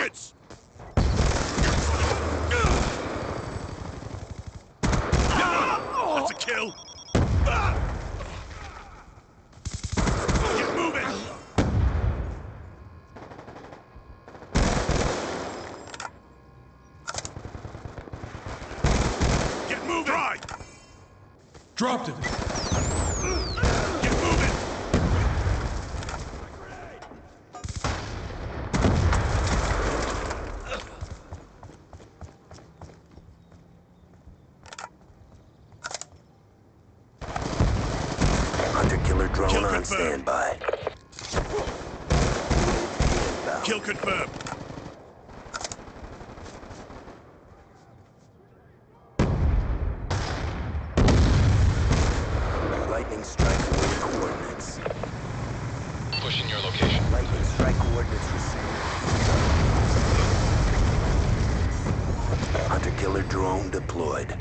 Silence! That's a kill. Dropped it! Hunter killer drone Kill on standby. Kill confirmed. Lightning strike coordinates. Pushing your location. Lightning strike coordinates received. Hunter killer drone deployed.